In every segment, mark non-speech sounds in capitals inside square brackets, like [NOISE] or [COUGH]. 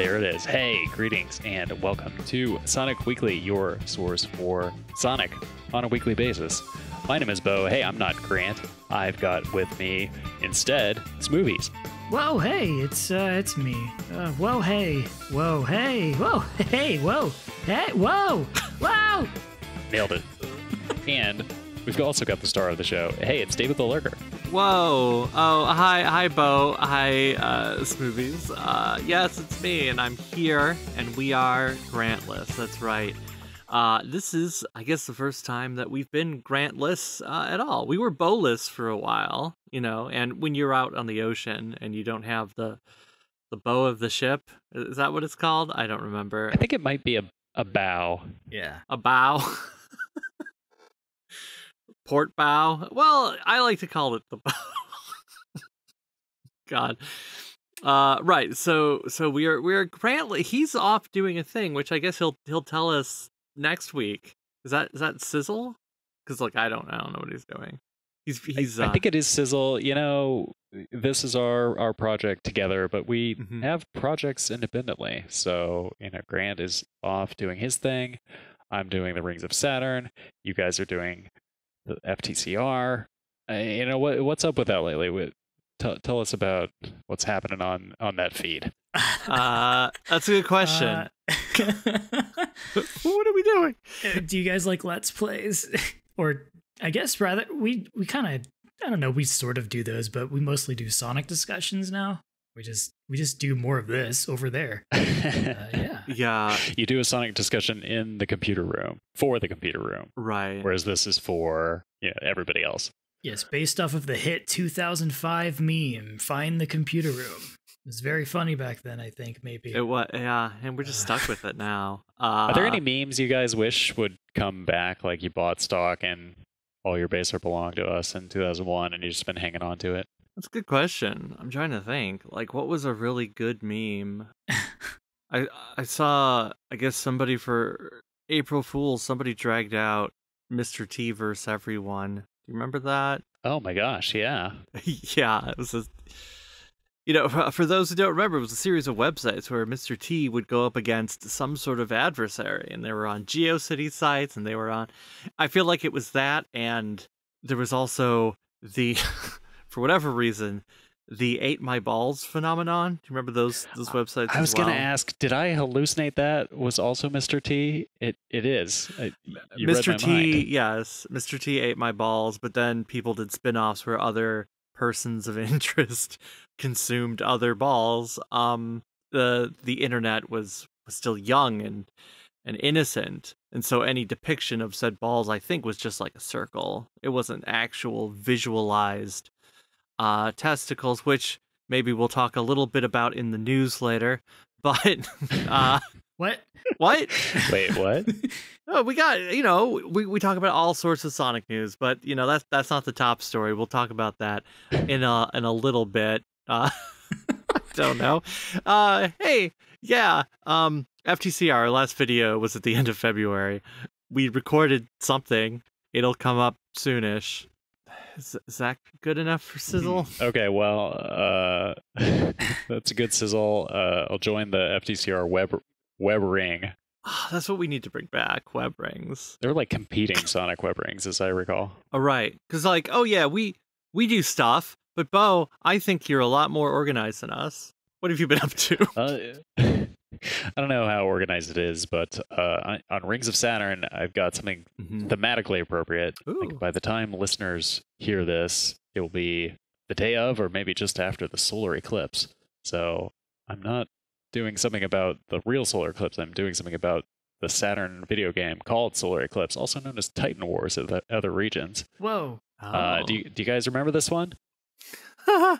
there it is. Hey, greetings and welcome to Sonic Weekly, your source for Sonic on a weekly basis. My name is Bo. Hey, I'm not Grant. I've got with me instead Smoovies. Whoa, hey, it's uh, it's me. Uh, whoa, hey, whoa, hey, whoa, [LAUGHS] hey, whoa, hey, whoa, whoa. Nailed it. and we've also got the star of the show. Hey, it's David the Lurker. Whoa! Oh, hi, hi, Bo. Hi, uh, Smoovies. Uh, yes, it's me, and I'm here, and we are Grantless. That's right. Uh, this is, I guess, the first time that we've been Grantless uh, at all. We were Bowless for a while, you know, and when you're out on the ocean and you don't have the the bow of the ship, is that what it's called? I don't remember. I think it might be a, a bow. Yeah. A bow. [LAUGHS] Port bow. Well, I like to call it the bow. [LAUGHS] God. Uh, right. So, so we are we are Grantley. He's off doing a thing, which I guess he'll he'll tell us next week. Is that is that Sizzle? Because like I don't I don't know what he's doing. He's he's. I, uh, I think it is Sizzle. You know, this is our our project together, but we Mhm. have projects independently. So you know, Grant is off doing his thing. I'm doing the Rings of Saturn. You guys are doing the FTCR. Uh, you know what what's up with that lately? What- Tell, tell us about what's happening on on that feed. uh, that's a good [LAUGHS] question. Uh, [LAUGHS] what are we doing? do you guys like Let's Plays, [LAUGHS] or I guess rather we we kind of I don't know we sort of do those, but we mostly do Sonic discussions now. We just we just do more of this over there. [LAUGHS] Uh, yeah. Yeah. you do a Sonic discussion in the computer room for the computer room, Right. whereas this is for you know, everybody else. Yes, based off of the hit 2005 meme, Find the Computer Room. It was very funny back then, I think, maybe. It was yeah, and we're just stuck with it [SIGHS] now. Uh, Are there any memes you guys wish would come back? Like you bought stock and all your base are belonged to us in 2001, and you just been hanging on to it. That's a good question. I'm trying to think. Like, what was a really good meme? [LAUGHS] I I saw. I guess somebody for April Fools. Somebody dragged out Mr. T versus everyone. Do you remember that? Oh my gosh, yeah. [LAUGHS] yeah, it was a. You know, for, for those who don't remember, it was a series of websites where Mr. T would go up against some sort of adversary, and they were on GeoCities sites, and they were on. I feel like it was that, and there was also the, [LAUGHS] for whatever reason, the "ate my balls" phenomenon. Do you remember those those websites? I was as gonna ask, did I hallucinate that? Was also Mr. T? It it is. I- Mr. T, mind. yes, Mr. T ate my balls, but then people did spin-offs where other persons of [LAUGHS] interest consumed other balls. Um the the internet was was still young and and innocent, and so any depiction of said balls I think was just like a circle. It wasn't actual visualized uh testicles, which maybe we'll talk a little bit about in the news later. [LAUGHS] But uh what? what? Wait, what? [LAUGHS] Oh, we got you know we, we talk about all sorts of Sonic news, but you know that's that's not the top story. We'll talk about that in a in a little bit. Uh, I [LAUGHS] don't know. Uh, hey, yeah. Um, FTC, our last video was at the end of February. We recorded something. It'll come up soonish. Is, that good enough for Sizzle? [LAUGHS] Okay, well, uh, [LAUGHS] that's a good sizzle. Uh, I'll join the FTCR web web ring. Ah, that's what we need to bring back. Web rings. They're like competing Sonic web rings, as I recall. All right, because like, oh yeah, we we do stuff, but Bo, I think you're a lot more organized than us. What have you been up to? Uh, [LAUGHS] [LAUGHS] I don't know how organized it is, but uh, on- on Rings of Saturn, I've got something thematically appropriate. I think Ooh. by the time listeners hear this, it will be the day of, or maybe just after the solar eclipse. So I'm not doing something about the real solar eclipse. I'm doing something about the Saturn video game called Solar Eclipse, also known as Titan Wars in the other regions. Whoa. Uh, do you do you guys remember this one? Oh.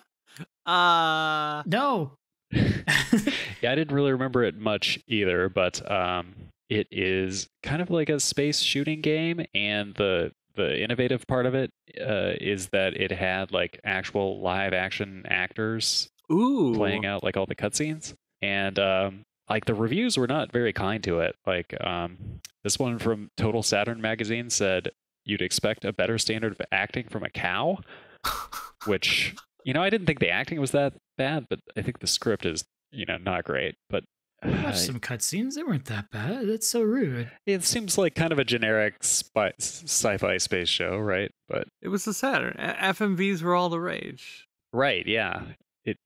[LAUGHS] uh, No. [LAUGHS] Yeah, I didn't really remember it much either, but um, it is kind of like a space shooting game, and the the innovative part of it uh, is that it had like actual live action actors ooh, playing out like all the cutscenes, and um, like the reviews were not very kind to it. Like um, this one from Total Saturn magazine said, "You'd expect a better standard of acting from a cow," [LAUGHS] which you know I didn't think the acting was that bad, but I think the script is you know not great. But I watched some cutscenes. They weren't that bad. That's so rude. it seems like kind of a generic spy, sci-fi space show, right? But It was the Saturn. FMVs were all the rage. right, yeah, it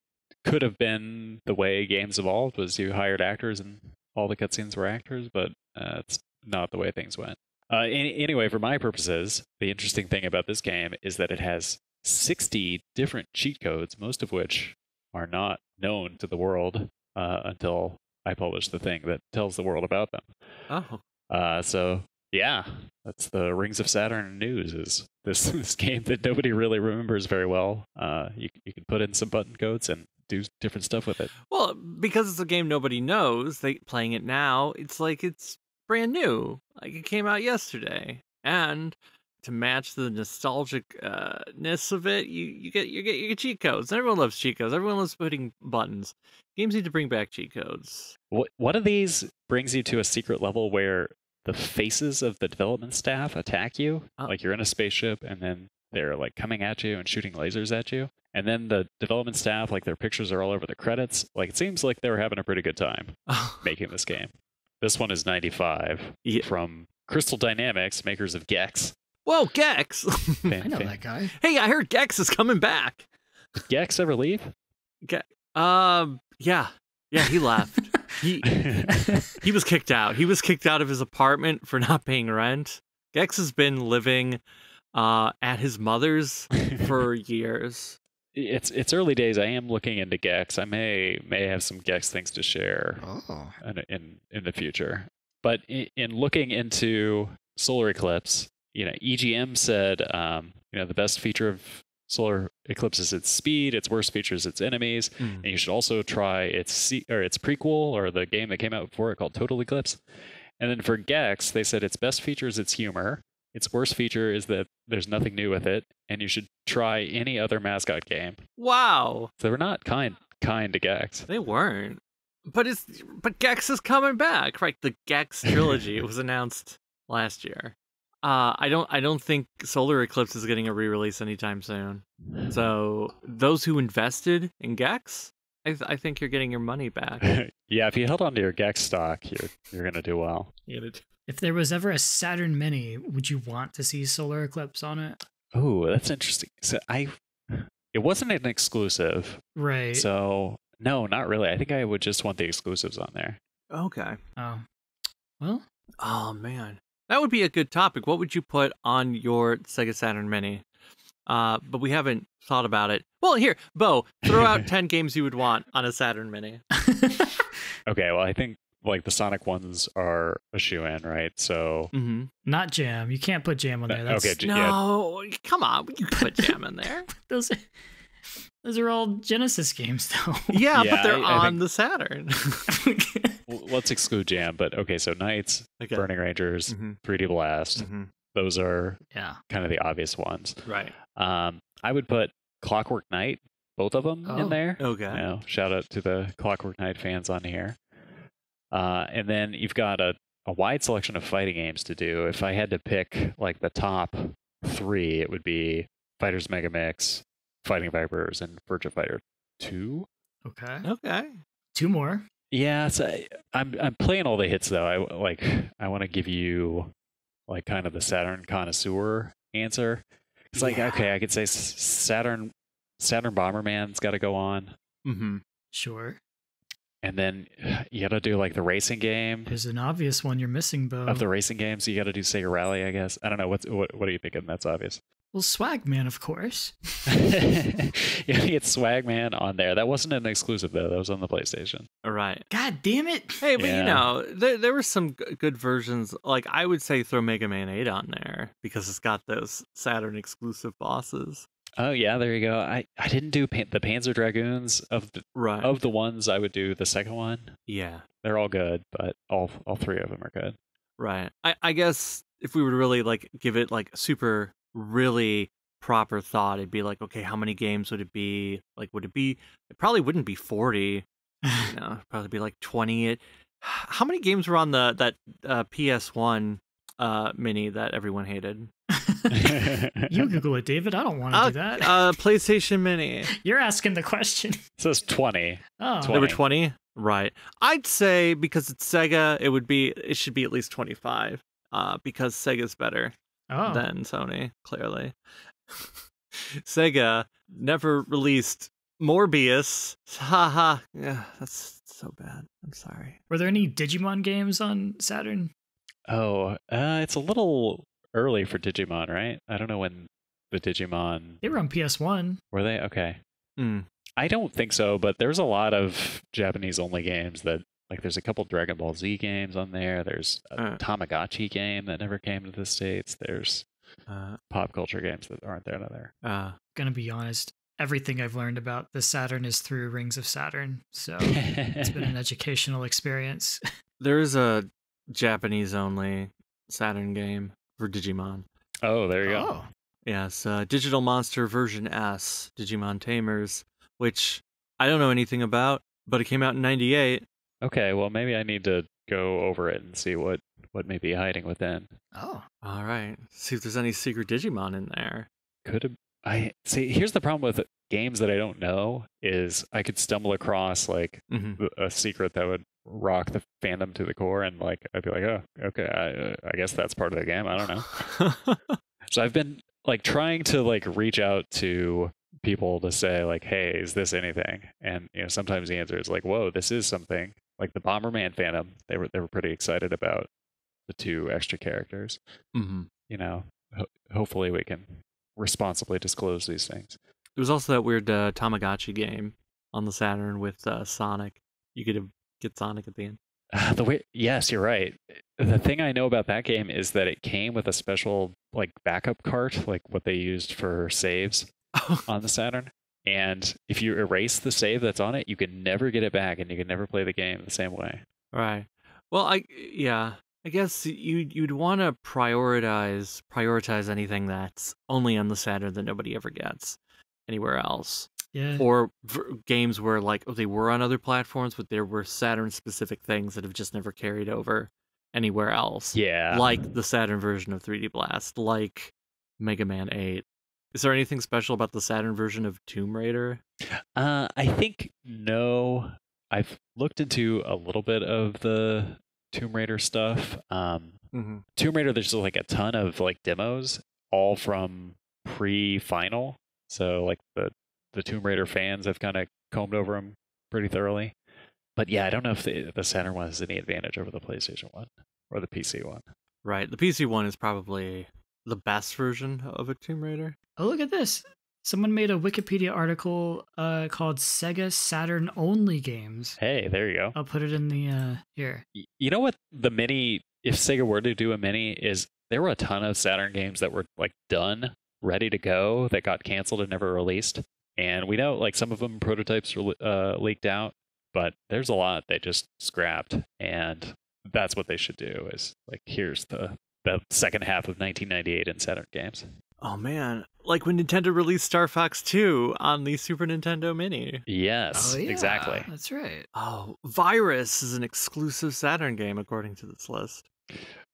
could have been the way games evolved was you hired actors and all the cutscenes were actors, but uh, it's not the way things went. Uh, any, anyway, for my purposes, the interesting thing about this game is that it has 60 different cheat codes, most of which are not known to the world uh, until I publish the thing that tells the world about them. Oh, Uh, so yeah, that's the Rings of Saturn news. Is this [LAUGHS] this game that nobody really remembers very well? Uh, you you can put in some button codes and do different stuff with it. well, because it's a game nobody knows. They playing it now. It's like it's brand new. Like it came out yesterday, and to match the nostalgic-ness of it, you you get you get you get cheat codes. Everyone loves cheat codes. Everyone loves putting buttons. Games need to bring back cheat codes. What one of these brings you to a secret level where the faces of the development staff attack you, Oh. like you're in a spaceship, and then they're like coming at you and shooting lasers at you. And then the development staff, like their pictures are all over the credits. Like it seems like they were having a pretty good time [LAUGHS] oh. making this game. This one is 95 Yeah. from Crystal Dynamics, makers of Gex. Whoa, Gex! [LAUGHS] I know that guy. hey, I heard Gex is coming back. Did Gex ever leave? Um, yeah, yeah, he left. he [LAUGHS] he was kicked out. He was kicked out of his apartment for not paying rent. Gex has been living uh at his mother's for [LAUGHS] years. it's it's early days. I am looking into Gex. I may may have some Gex things to share Oh. in in, in the future. But in, in looking into solar eclipse, you know, EGM said, um, you know, the best feature of solar eclipse is its speed. Its worst feature is its enemies. and you should also try its se- or its prequel or the game that came out before it called Total Eclipse. And then for Gex, they said its best feature is its humor. Its worst feature is that there's nothing new with it, and you should try any other mascot game. Wow, So we're not kind kind to Gex. they weren't. But it's but Gex is coming back, right? The Gex trilogy [LAUGHS] was announced last year. Uh, I don't I don't think Solar Eclipse is getting a re-release anytime soon. So those who invested in Gex, I, th- I think you're getting your money back. [LAUGHS] yeah, if you held on to your Gex stock, you're you're gonna do well. If there was ever a Saturn Mini, would you want to see solar eclipse on it? Oh, that's interesting. So I, it wasn't an exclusive, Right. so no, not really. I think I would just want the exclusives on there. Okay. oh. Well, Oh man, that would be a good topic. What would you put on your Sega Saturn Mini? Uh, but we haven't thought about it. Well, here, Bo, throw out [LAUGHS] ten games you would want on a Saturn Mini. [LAUGHS] Okay, well, I think like the Sonic ones are a shoe in, right? So Mm-hmm. not Jam. You can't put Jam on there. That's, okay, j- yeah. No, come on, you can put Jam in there. [LAUGHS] those, are, those are all Genesis games, though. Yeah, [LAUGHS] Yeah, but they're I- I on think- the Saturn. [LAUGHS] Well, let's exclude Jam, but okay, so NiGHTS, okay. Burning Rangers, Mhm. 3D Blast, Mhm. those are yeah. kind of the obvious ones. Right. Um, I would put Clockwork Knight, both of them Oh. in there. Okay. You know, shout out to the Clockwork Knight fans on here. Uh, and then you've got a, a wide selection of fighting games to do. If I had to pick like the top three, it would be Fighters Megamix, Fighting Vipers, and Virtua Fighter 2. Okay. Okay. Two more. Yeah, so I, I'm I'm playing all the hits though. I like I want to give you like kind of the Saturn connoisseur answer. It's like Yeah. okay, I could say S- Saturn Saturn Bomberman's got to go on, Mm-hmm. Sure. and then [SIGHS] you got to do like the racing game There's an obvious one you're missing, Bo. of the racing games. You got to do Sega Rally, I guess. I don't know what's what what are you thinking? That's obvious. Well, Swagman, of course. you get Swagman on there. That wasn't an exclusive though. That was on the PlayStation. All right. God damn it. Hey, but Yeah. you know, there there were some good versions. Like I would say, throw Mega Man Eight on there because it's got those Saturn exclusive bosses. Oh yeah, there you go. I, I didn't do pan- the Panzer Dragoons of the Right. of the ones I would do the second one. yeah. They're all good, but all all three of them are good. Right. I I guess if we would really like give it like super really proper thought, it'd be like, okay, how many games would it be? Like, would it be? It probably wouldn't be forty. You [LAUGHS] know, probably be like twenty. It. [SIGHS] How many games were on the that uh, PS One uh, mini that everyone hated? [LAUGHS] you Google it, David. I don't want to Uh, do that. uh, [LAUGHS] PlayStation Mini. You're asking the question. It says twenty. Oh, There were 20. twenty. Right. I'd say because it's Sega, it would be it should be at least 25. Uh because Sega's better Oh, than Sony, clearly. [LAUGHS] Sega never released Morbius. [LAUGHS] Haha. Yeah, that's so bad. I'm sorry. were there any Digimon games on Saturn? Oh, uh, it's a little early for Digimon, right? I don't know when the Digimon They were on PS1. were they. Okay, Hmm. I don't think so, but there's a lot of Japanese only games that like there's a couple Dragon Ball Z games on there. There's a Uh. Tamagotchi game that never came to the states. There's Uh, pop culture games that aren't there another. uh, Gonna be honest, everything I've learned about the Saturn is through Rings of Saturn. So [LAUGHS] it's been an educational experience. [LAUGHS] there is a Japanese only Saturn game for Digimon. oh, there you go. Oh, Yes, uh, Digital Monster version S, Digimon Tamers, which I don't know anything about, but it came out in 98. Okay, well maybe I need to go over it and see what what may be hiding within. oh, All right. See if there's any secret Digimon in there. Could I see? Here's the problem with games that I don't know is I could stumble across like hmm a secret that would rock the fandom to the core, and like I'd be like, oh, okay, I, I guess that's part of the game. I don't know. [LAUGHS] So I've been like trying to like reach out to people to say like, hey, is this anything? And you know, sometimes the answer is like, whoa, this is something. Like the Bomberman Phantom. they were they were pretty excited about the two extra characters. hmm You know, ho- hopefully we can responsibly disclose these things. There was also that weird uh, Tamagotchi game on the Saturn with uh, Sonic. You could get Sonic at the end. Uh, the way, yes, you're right. The thing I know about that game is that it came with a special like backup cart, like what they used for saves [LAUGHS] on the Saturn. And if you erase the save that's on it, you can never get it back, and you can never play the game the same way. right. Well, I yeah. I guess you you'd want to prioritize prioritize anything that's only on the Saturn that nobody ever gets anywhere else. yeah. or v- games where like oh, they were on other platforms, but there were Saturn specific things that have just never carried over anywhere else. Yeah, Like the Saturn version of 3D Blast, like Mega Man 8. Is there anything special about the Saturn version of Tomb Raider? Uh, I think no. I've looked into a little bit of the Tomb Raider stuff. Um, Mm-hmm. Tomb Raider, there's like a ton of like demos, all from pre-final. So like the the Tomb Raider fans have kind of combed over them pretty thoroughly. But yeah, I don't know if the the Saturn one has any advantage over the PlayStation one or the PC one. Right. The PC one is probably the best version of a Tomb Raider. Oh, look at this. Someone made a Wikipedia article uh, called Sega Saturn Only Games. Hey, there you go. I'll put it in the uh, here. You know what the mini if Sega were to do a mini is there were a ton of Saturn games that were like done, ready to go that got canceled and never released. And we know like some of them prototypes were uh, leaked out, but there's a lot they just scrapped and that's what they should do is like here's the the second half of 1998 in Saturn games. Oh man, like when Nintendo released Star Fox 2 on the Super Nintendo Mini. Yes, oh, yeah, exactly. That's right. Oh, Virus is an exclusive Saturn game according to this list.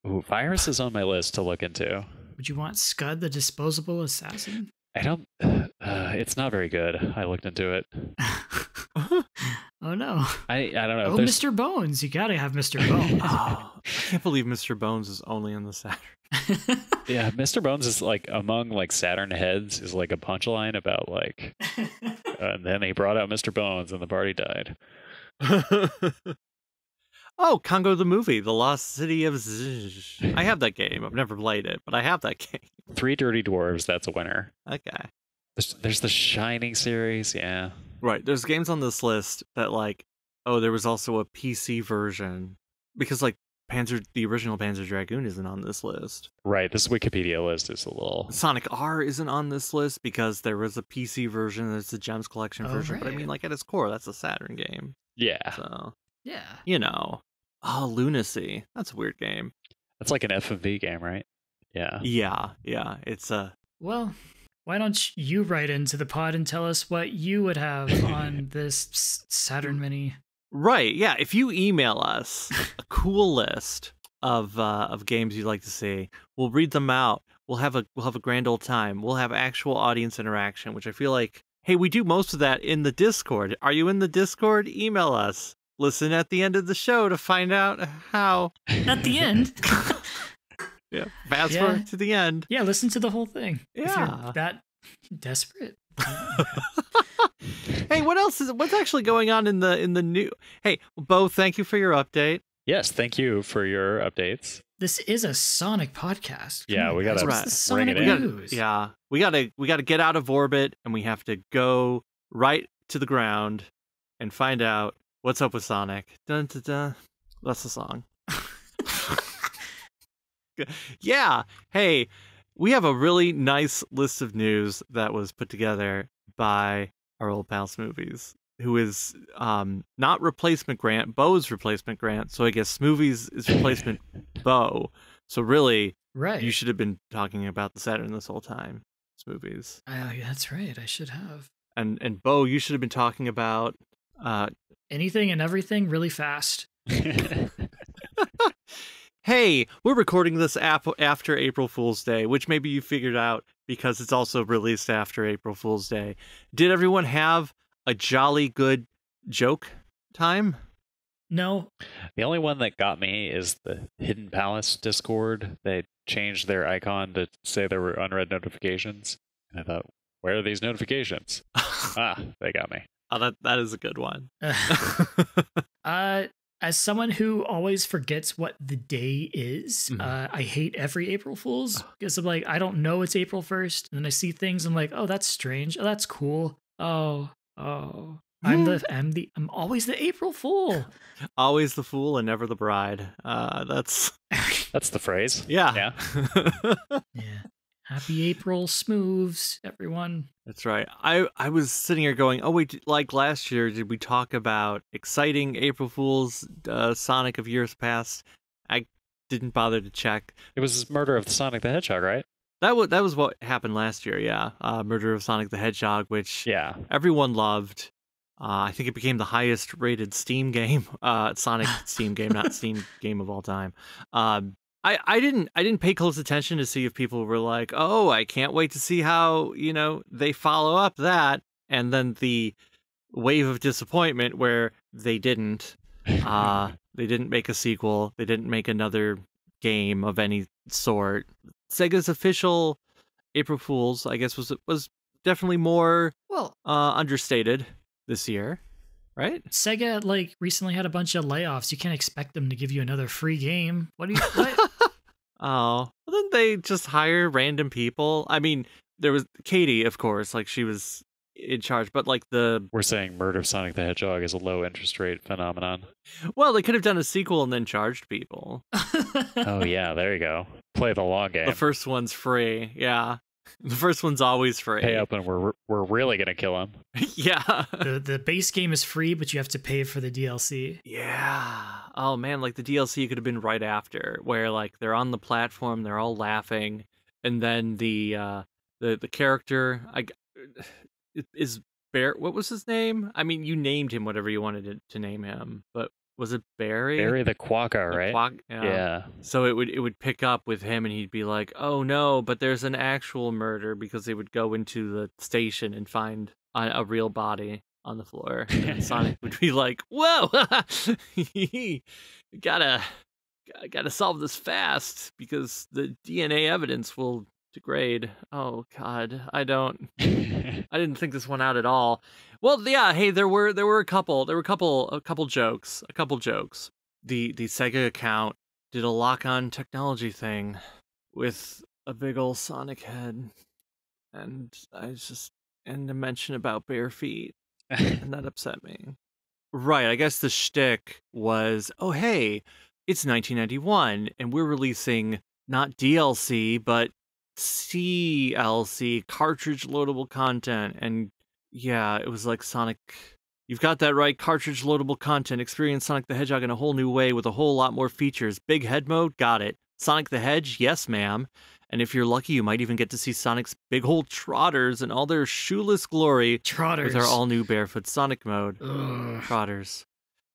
Ooh, Virus is on my list to look into. Would you want Scud the Disposable Assassin? I don't. [SIGHS] Uh, it's not very good. I looked into it. [LAUGHS] oh no. I I don't know. Oh, there's- Mr. Bones. You gotta have Mr. Bones. oh, [LAUGHS] I can't believe Mr. Bones is only on the Saturn. [LAUGHS] Yeah, Mr. Bones is like among like Saturn heads is like a punchline about like, uh, [LAUGHS] and then he brought out Mr. Bones and the party died. oh, Congo the movie, The Lost City of Zinj. I have that game. I've never played it, but I have that game. Three Dirty Dwarves, that's a winner. Okay. There's, there's the Shining series, yeah. Right. There's games on this list that like, oh, there was also a PC version because like Panzer, the original Panzer Dragoon isn't on this list. Right, this Wikipedia list is a little. Sonic R isn't on this list because there was a PC version. There's the Gems Collection Oh, version, but I mean, like at its core, that's a Saturn game. Yeah, So yeah. you know, oh, Lunacy. That's a weird game. that's like an FMV game, right? Yeah. Yeah, yeah. It's a Well, why don't you write into the pod and tell us what you would have [LAUGHS] on this Saturn Mini? right. Yeah. If you email us a cool list of uh, of games you'd like to see, we'll read them out. We'll have a we'll have a grand old time. We'll have actual audience interaction, which I feel like. Hey, we do most of that in the Discord. Are you in the Discord? Email us. listen at the end of the show to find out how. At the end. [LAUGHS] Yeah, fast Yeah. forward to the end. yeah, listen to the whole thing. If Yeah. you're that desperate. [LAUGHS] Hey, what else is what's actually going on in the in the new? Hey, Bo, thank you for your update. Yes, thank you for your updates. This is a Sonic podcast. Come Yeah, on, we gotta what's the bring Sonic it We gotta, news? yeah, we gotta we gotta get out of orbit and we have to go right to the ground and find out what's up with Sonic. Dun, dun, dun. That's the song. [LAUGHS] yeah. Hey, we have a really nice list of news that was put together by our old pal Smoovies, who is um not replacement Grant, Bo's replacement Grant. So I guess Smoovies is replacement [LAUGHS] Bo. So really, Right. you should have been talking about the Saturn this whole time. Smoovies. Uh, yeah, that's right. I should have. And and Bo, you should have been talking about uh Anything and everything really fast. [LAUGHS] hey, we're recording this app after April Fool's Day, which maybe you figured out because it's also released after April Fool's Day. Did everyone have a jolly good joke time? No, the only one that got me is the Hidden Palace Discord. They changed their icon to say there were unread notifications. And I thought, where are these notifications? [LAUGHS] ah, they got me. oh, that that is a good one. [LAUGHS] [LAUGHS] uh, as someone who always forgets what the day is, Mhm. uh, I hate every April Fool's because I'm like, I don't know it's April 1st. And then I see things, I'm like, oh, that's strange. Oh, that's cool. Oh, oh. I'm the I'm the I'm always the April Fool. [LAUGHS] Always the fool and never the bride. Uh, that's That's the phrase. yeah. Yeah. [LAUGHS] yeah. Happy April smooths, everyone. That's right. I I was sitting here going, oh wait, like last year, did we talk about exciting April Fools uh, Sonic of years past? I didn't bother to check. It was murder of Sonic the Hedgehog, right? That was that was what happened last year. Yeah, uh, Murder of Sonic the Hedgehog, which Yeah. everyone loved. Uh, I think it became the highest rated Steam game, [LAUGHS] uh, Sonic Steam game, not Steam [LAUGHS] game of all time. Um, I, I didn't I didn't pay close attention to see if people were like, oh, I can't wait to see how you know they follow up that, and then the wave of disappointment where they didn't. Uh, [LAUGHS] they didn't make a sequel. They didn't make another game of any sort. Sega's official April Fools, I guess, was was definitely more Well, uh, understated this year, right? Sega like recently had a bunch of layoffs. You can't expect them to give you another free game. What do you what? [LAUGHS] Oh, well, then they just hire random people. I mean, there was Katie, of course, like she was in charge, but like the We're saying murder of Sonic the Hedgehog is a low interest rate phenomenon. well, they could have done a sequel and then charged people. Oh yeah, there you go. Play the long game. The first one's free, yeah. [LAUGHS] The first one's always free. Pay up and we're we're really gonna kill him. [LAUGHS] yeah. the the base game is free, but you have to pay for the DLC. Yeah. Oh man, like the DLC could have been right after, where like they're on the platform, they're all laughing, and then the uh the the character I g- [SIGHS] is Bear. What was his name? I mean, you named him whatever you wanted to, to name him, but was it Barry? Barry the Quokka, The right? Yeah. yeah. So it would it would pick up with him, and he'd be like, "Oh no!" But there's an actual murder because they would go into the station and find a, a real body on the floor. And Sonic would be like, "Whoa, [LAUGHS] gotta gotta solve this fast because the DNA evidence will degrade." Oh God, I don't. [LAUGHS] I didn't think this one out at all. Well, yeah, hey, there were there were a couple, there were a couple a couple jokes, a couple jokes. The the Sega account did a lock on technology thing with a big old Sonic head, and I just and a mention about bare feet, [LAUGHS] and that upset me. Right, I guess the shtick was, oh hey, it's 1991, and we're releasing not DLC but CLC cartridge loadable content and yeah, it was like Sonic You've got that right, cartridge loadable content. Experience Sonic the Hedgehog in a whole new way with a whole lot more features. Big head mode, got it. Sonic the Hedge, yes ma'am. And if you're lucky, you might even get to see Sonic's big old trotters in all their shoeless glory Trotters. with our all new barefoot Sonic mode. Ugh. Trotters.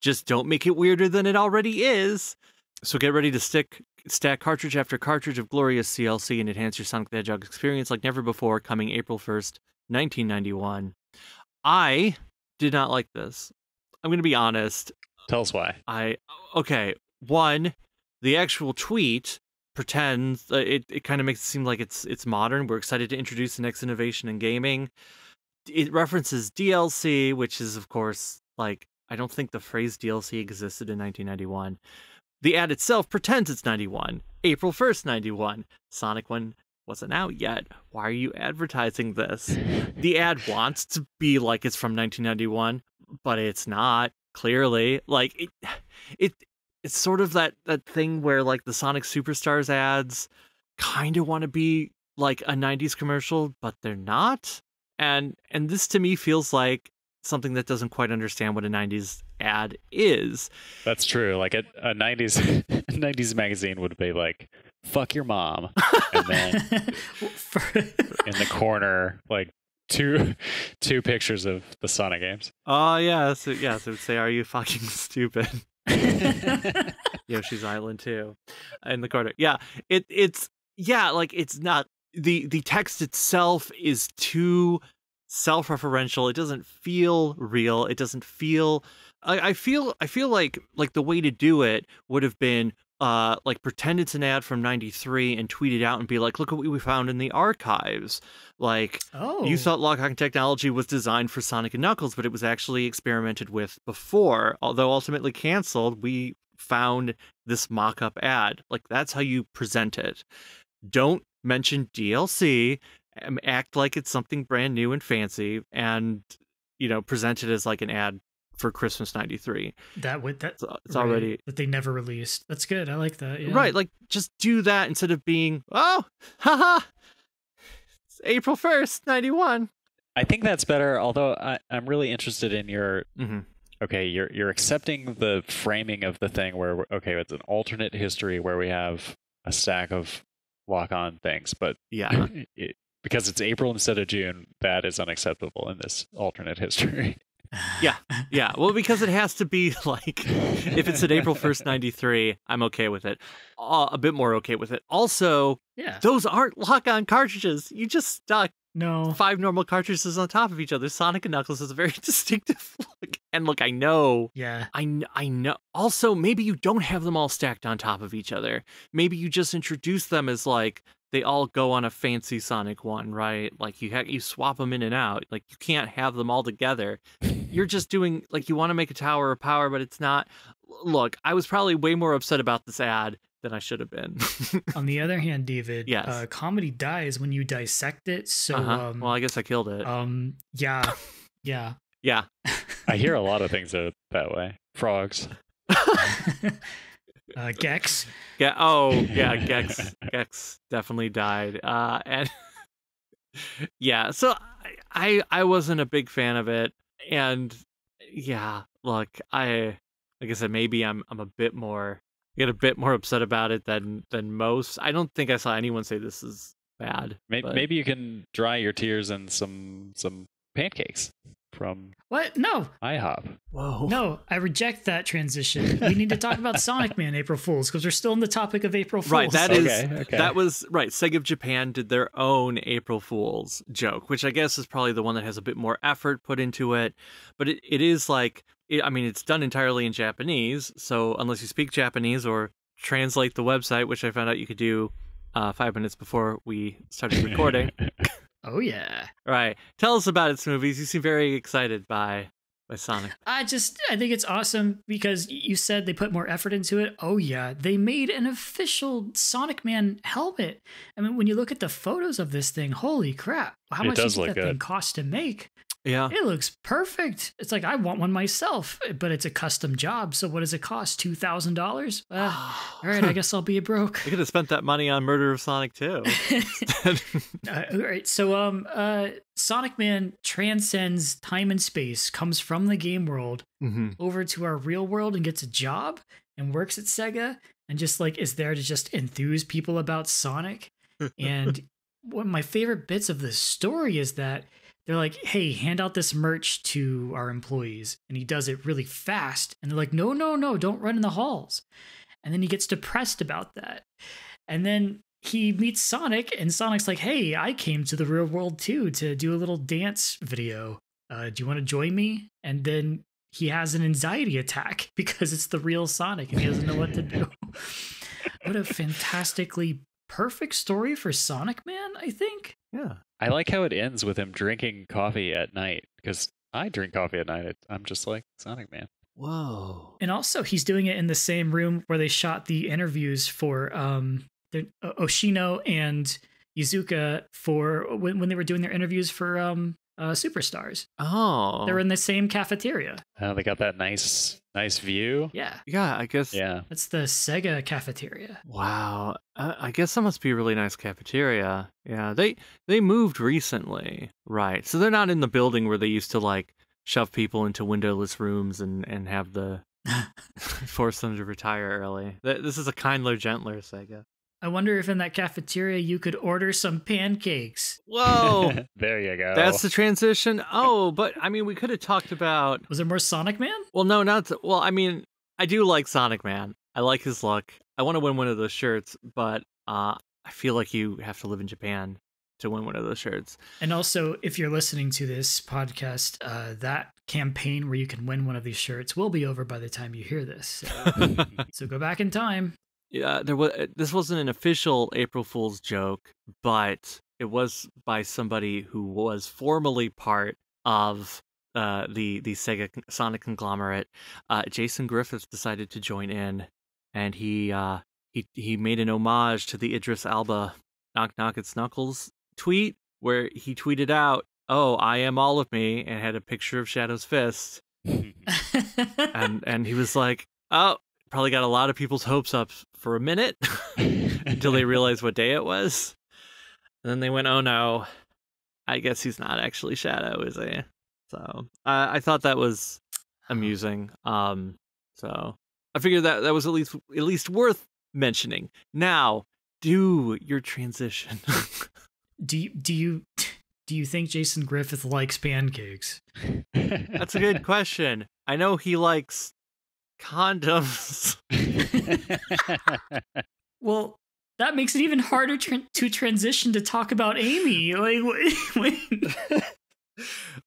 Just don't make it weirder than it already is. So get ready to stick stack cartridge after cartridge of glorious CLC and enhance your Sonic the Hedgehog experience like never before coming April 1st, 1991. I did not like this. I'm going to be honest. Tell us why. I okay. One, the actual tweet pretends uh, it. It kind of makes it seem like it's it's modern. We're excited to introduce the next innovation in gaming. It references DLC, which is of course like I don't think the phrase DLC existed in 1991. The ad itself pretends it's 91, April 1st, 91. Sonic 1 wasn't out yet. Why are you advertising this? The ad wants to be like it's from 1991, but it's not clearly. Like it, it it's sort of that that thing where like the Sonic Superstars ads kind of want to be like a 90s commercial, but they're not. And and this to me feels like something that doesn't quite understand what a 90s ad is. That's true. Like a, a 90s 90s [LAUGHS] magazine would be like fuck your mom and then [LAUGHS] in the corner like two [LAUGHS] two pictures of the Sonic games. Oh yeah, so yeah, so it would say, "Are you fucking stupid?" Yoshi's Island too, in the corner. Yeah, it it's yeah, like it's not the the text itself is too self-referential. It doesn't feel real. It doesn't feel. I, I feel I feel like like the way to do it would have been uh like pretend it's an ad from 93 and tweet it out and be like look what we found in the archives like oh, you thought lock-on technology was designed for Sonic and Knuckles, but it was actually experimented with before. Although ultimately canceled, we found this mock-up ad. Like that's how you present it. Don't mention DLC. Um, Act like it's something brand new and fancy, and you know present it as like an ad for Christmas '93. that would that It's, it's right, already that they never released. That's good. I like that. Yeah. right. Like just do that instead of being oh, [LAUGHS] haha. It's April 1st, 91. I think that's better. Although I, I'm really interested in your Mm-hmm. okay, you're you're accepting the framing of the thing where okay, it's an alternate history where we have a stack of lock-on things, but Yeah. [CLEARS THROAT] it, because it's April instead of June, that is unacceptable in this alternate history. [LAUGHS] Yeah. Yeah, well, because it has to be [LAUGHS] like, if it's an April 1st, [LAUGHS] 93, I'm okay with it. Uh, a bit more okay with it. Also, yeah. those aren't lock on cartridges. You just stuck No. five normal cartridges on top of each other. Sonic and Knuckles is a very distinctive look. And look, I know. Yeah. I, I know. Also, maybe you don't have them all stacked on top of each other. Maybe you just introduce them as like they all go on a fancy Sonic one, right? Like you ha- you swap them in and out. Like you can't have them all together. You're just doing like you want to make a tower of power, but it's not. Look, I was probably way more upset about this ad than I should have been. On the other hand, David, Yes. uh, comedy dies when you dissect it. So, uh-huh. um, well, I guess I killed it. um, yeah, yeah. yeah. [LAUGHS] I hear a lot of things are that way. Frogs. [LAUGHS] uh, Gex. Yeah. Oh, yeah. [LAUGHS] Gex. Gex definitely died. Uh, and [LAUGHS] yeah. So I, I, I wasn't a big fan of it, and yeah. Look, I, like I said, maybe I'm, I'm a bit more, get a bit more upset about it than, than most. I don't think I saw anyone say this is bad. Maybe, but- maybe you can dry your tears in some some pancakes from What? No, IHOP. Whoa. no. I reject that transition. We need to talk about Sonic Man April Fools because we're still in the topic of April Fools. Right, that is Okay, okay. that was right. Sega of Japan did their own April Fool's joke, which I guess is probably the one that has a bit more effort put into it. But it, it is like, it, I mean, it's done entirely in Japanese. So unless you speak Japanese or translate the website, which I found out you could do uh, five minutes before we started recording. [LAUGHS] Oh yeah. right, tell us about it, Smoovies. You seem very excited by by Sonic. I just I think it's awesome because you said they put more effort into it. Oh yeah, they made an official Sonic Man helmet. I mean, when you look at the photos of this thing, holy crap! How It much does does look that thing cost to make? Yeah, It looks perfect. It's like I want one myself, but it's a custom job. So what does it cost? Two thousand dollars? [SIGHS] All right, I guess I'll be a broke. I could have spent that money on Murder of Sonic too. [LAUGHS] [LAUGHS] Uh, all right, so um, uh, Sonic Man transcends time and space, comes from the game world hmm over to our real world and gets a job and works at Sega and just like is there to just enthuse people about Sonic. [LAUGHS] And one of my favorite bits of the story is that they're like, hey, hand out this merch to our employees. And he does it really fast. And they're like, no, no, no, don't run in the halls. And then he gets depressed about that. And then he meets Sonic, and Sonic's like, hey, I came to the real world too to do a little dance video. Uh, do you want to join me? And then he has an anxiety attack [LAUGHS] because it's the real Sonic and he doesn't know what to do. [LAUGHS] what a fantastically perfect story for Sonic Man, I think. Yeah. I like how it ends with him drinking coffee at night because I drink coffee at night. I'm just like Sonic Man. Whoa. And also, he's doing it in the same room where they shot the interviews for um, the, uh, Ohshima and Iizuka for when, when they were doing their interviews for um, uh, Superstars. Oh. They're in the same cafeteria. Oh, they got that nice, nice view. Yeah, yeah, I guess. Yeah. that's the Sega cafeteria. Wow. Uh, I guess that must be a really nice cafeteria. Yeah, they they moved recently, right? So they're not in the building where they used to like shove people into windowless rooms and and have the [LAUGHS] [LAUGHS] force them to retire early. This is a kindler, gentler Sega. I wonder if in that cafeteria you could order some pancakes. Whoa. [LAUGHS] there you go. That's the transition. Oh, but I mean, we could have talked about. Was there more Sonic Man? Well, no, not. Well, I mean, I do like Sonic Man. I like his look. I want to win one of those shirts, but uh, I feel like you have to live in Japan to win one of those shirts. And also, if you're listening to this podcast, uh, that campaign where you can win one of these shirts will be over by the time you hear this. So, [LAUGHS] so go back in time. Yeah, there was. This wasn't an official April Fool's joke, but it was by somebody who was formerly part of uh, the the Sega Sonic conglomerate. Uh, Jason Griffith decided to join in, and he uh, he he made an homage to the Idris Elba "Knock Knock It's Knuckles" tweet, where he tweeted out, "Oh, I am all of me," and had a picture of Shadow's fist, [LAUGHS] and and he was like, "Oh." Probably got a lot of people's hopes up for a minute [LAUGHS] until they [LAUGHS] realized what day it was. And then they went, "Oh no, I guess he's not actually Shadow, is he?" So uh, I thought that was [SIGHS] amusing. Um, so I figured that that was at least at least worth mentioning. Now, do your transition. [LAUGHS] do you, do you do you think Jason Griffith likes pancakes? That's a good question. I know he likes condoms. [LAUGHS] Well, that makes it even harder to transition to talk about Amy. Like, [LAUGHS] wait,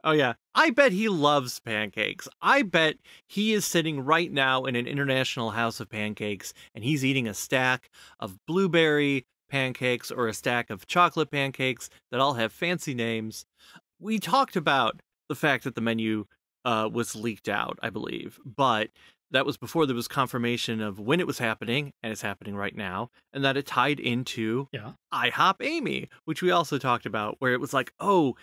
oh yeah, I bet he loves pancakes. I bet he is sitting right now in an international house of pancakes and he's eating a stack of blueberry pancakes or a stack of chocolate pancakes that all have fancy names. We talked about the fact that the menu uh, was leaked out, I believe, but that was before there was confirmation of when it was happening, and it's happening right now, and that it tied into Yeah. IHOP Amy, which we also talked about, where it was like, oh,